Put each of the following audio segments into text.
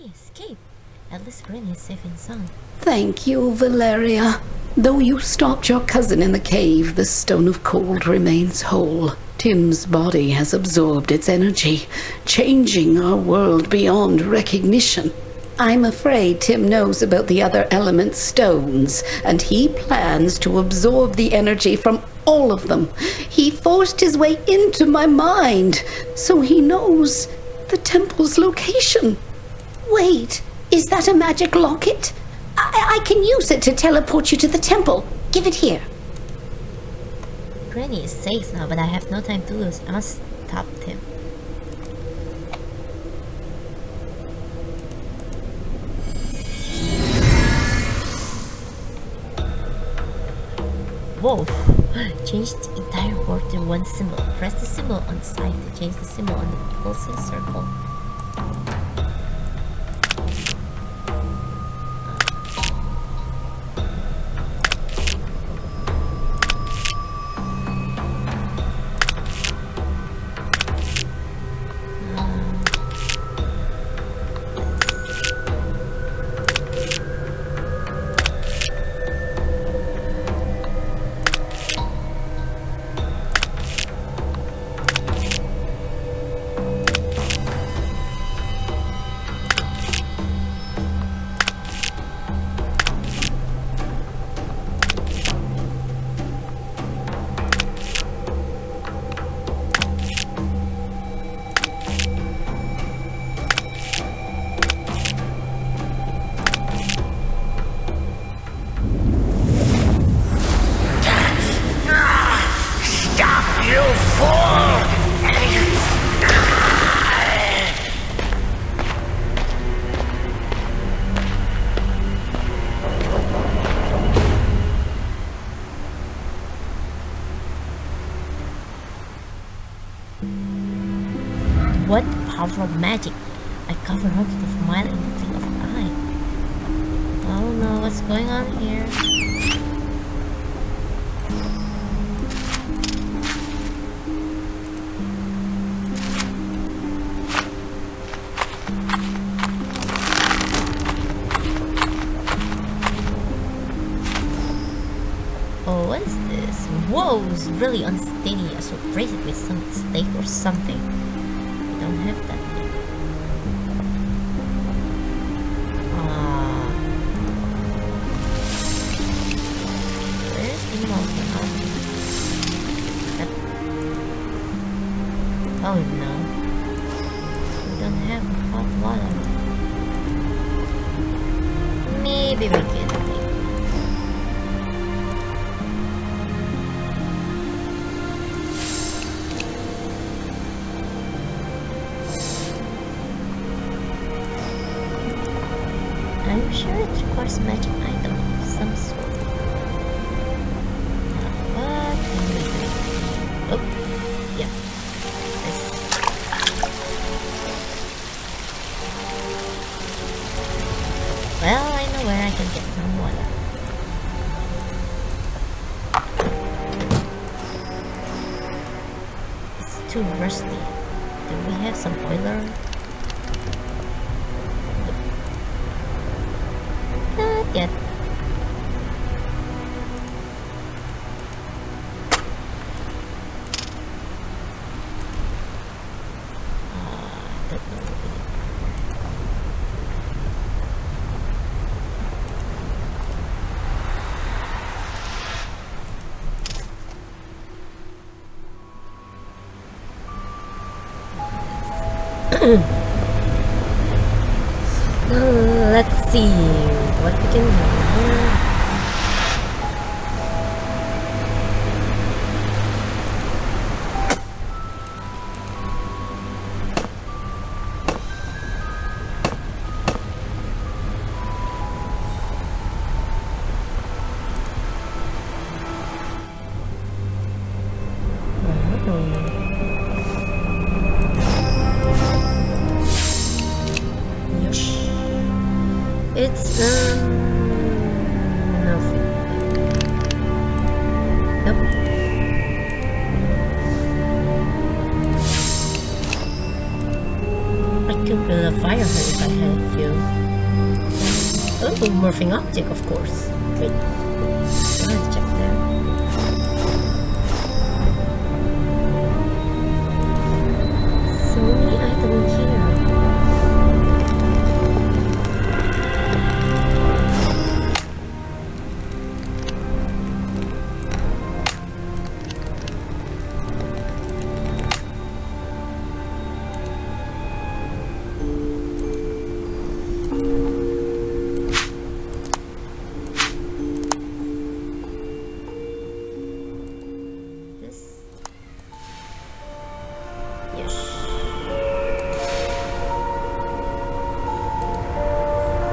He escaped. At least Granny is safe and sound. Thank you, Valeria. Though you stopped your cousin in the cave, the Stone of Cold remains whole. Tim's body has absorbed its energy, changing our world beyond recognition. I'm afraid Tim knows about the other element stones, and he plans to absorb the energy from all of them. He forced his way into my mind, so he knows the temple's location. Wait, is that a magic locket? I, I can use it to teleport you to the temple. Give it here. Granny is safe now, but I have no time to lose. I must stop him. Whoa! Change the entire board to one symbol. Press the symbol on the side to change the symbol on the pulsing circle. What powerful magic! I cover hundreds of miles in the blink of an eye. I don't know what's going on here. Oh, what is this? Whoa, it's really unsteady. I should brace it with some stake or something. Don't have that yet. Ah. Where's the mountain? Oh no. We don't have hot water. Maybe we can Where I can get some water. It's too rusty. Do we have some boiler? Not yet. Let's see what we can do Check, of course wait let's check there.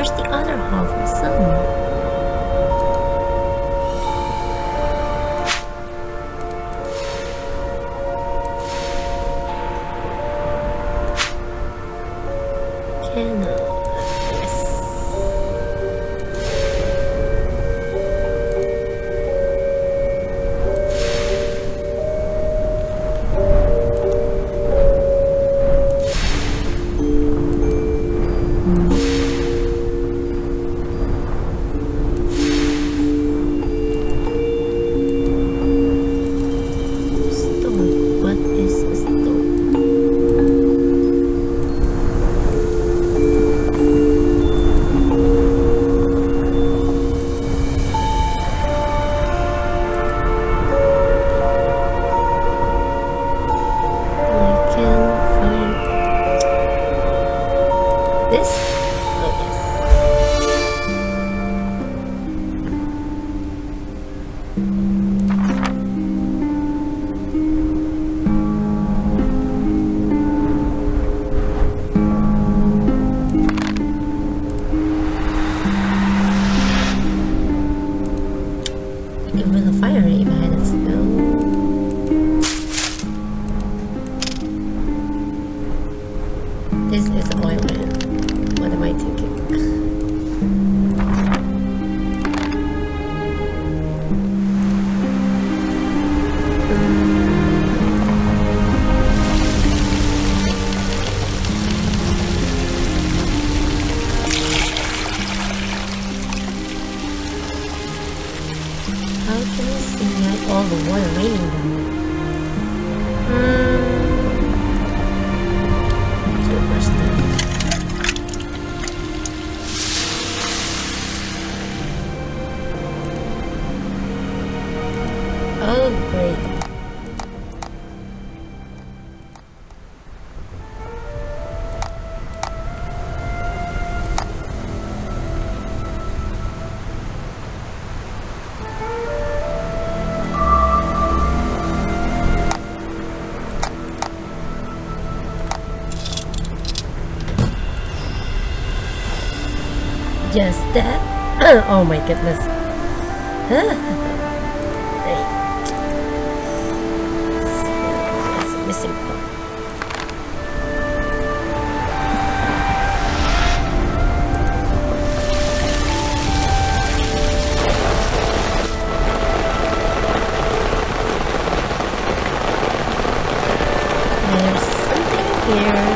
Кости even the fire even. How can I see all the water raining down? Hmm. Just that? oh my goodness. right. So missing. There's something here.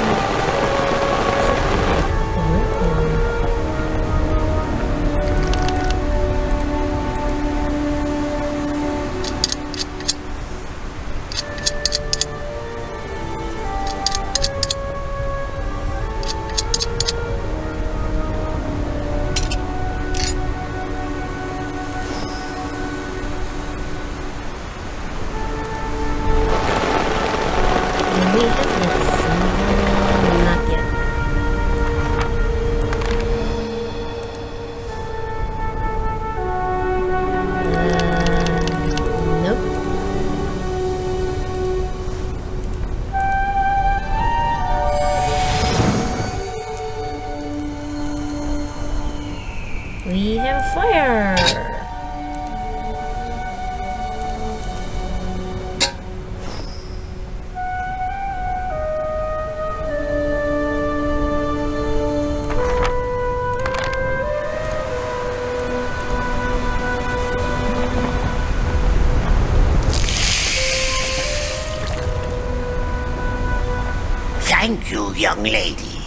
young lady.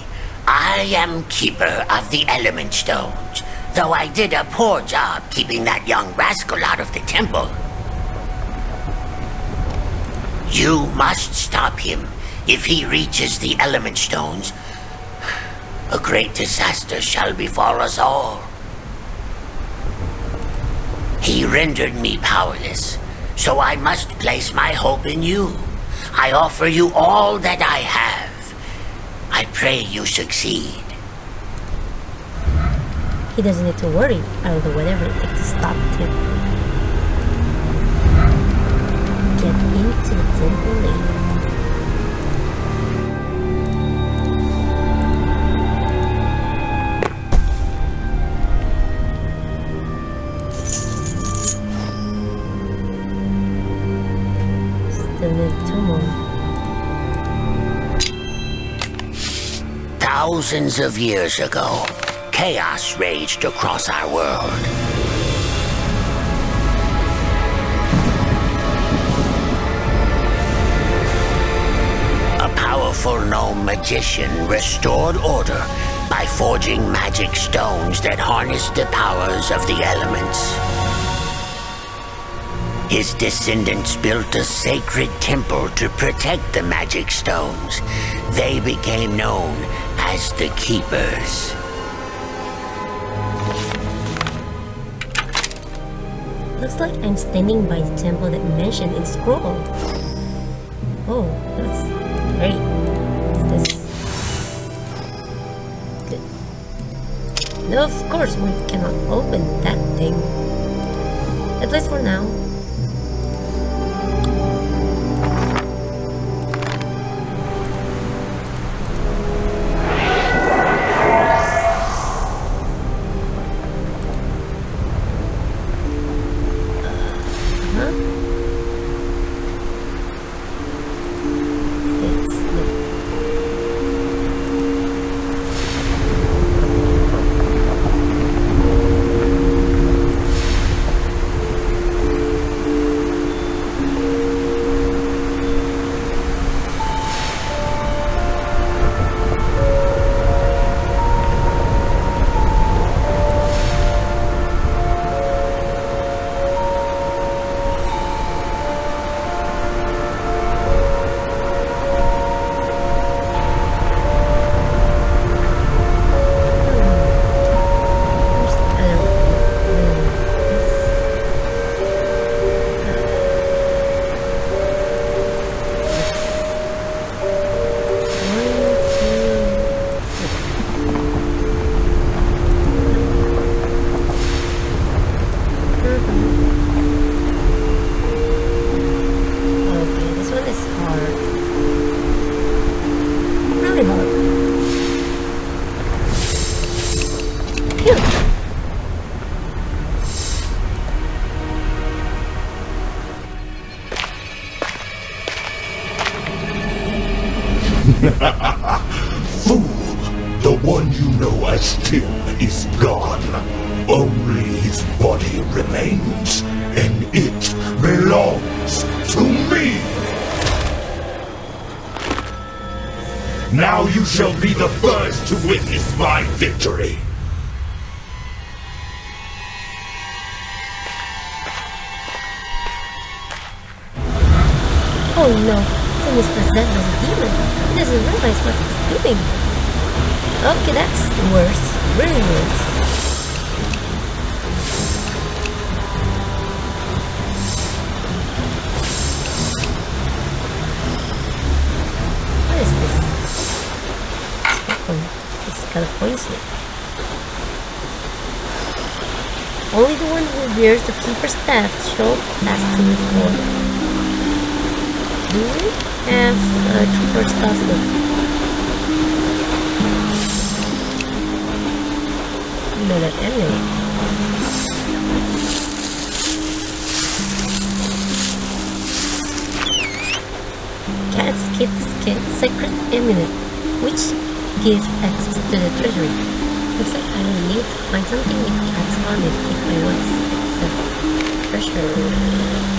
I am keeper of the element stones, though I did a poor job keeping that young rascal out of the temple. You must stop him. If he reaches the element stones, a great disaster shall befall us all. He rendered me powerless, so I must place my hope in you. I offer you all that I have. I pray you succeed. He doesn't need to worry. I will do whatever it takes to stop him. Get into the temple later. Thousands of years ago, chaos raged across our world. A powerful gnome magician restored order by forging magic stones that harnessed the powers of the elements. His descendants built a sacred temple to protect the magic stones. They became known as the Keepers. Looks like I'm standing by the temple that mentioned in scroll. Oh, that's great. Is this good? No, of course we cannot open that thing. At least for now. Now you shall be the first to witness my victory! Oh no, Tim is possessed by a demon. He doesn't realize what he's doing. Okay, that's worse. Really worse. Spoken. It's kind of pointless. Only the one who wears the keeper's staff show past to report. Do we have uh, keeper stuff look? No, not anyway. Cats keep the sacred amulet, which gives access to the treasury. Looks like I will need to find something with cats on it if I want access treasure.